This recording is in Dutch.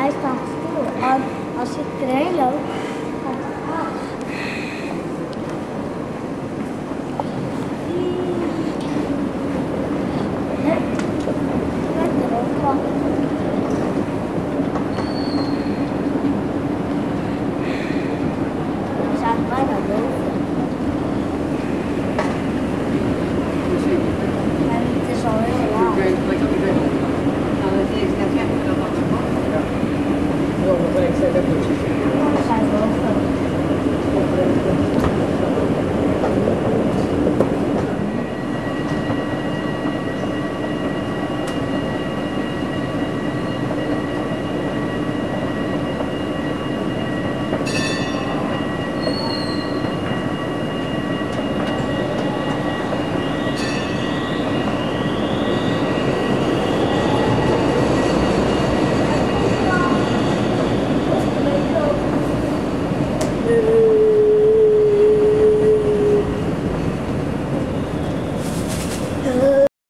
hij staat stil. En als ik erheen loop, gaat het af. Bijna dood.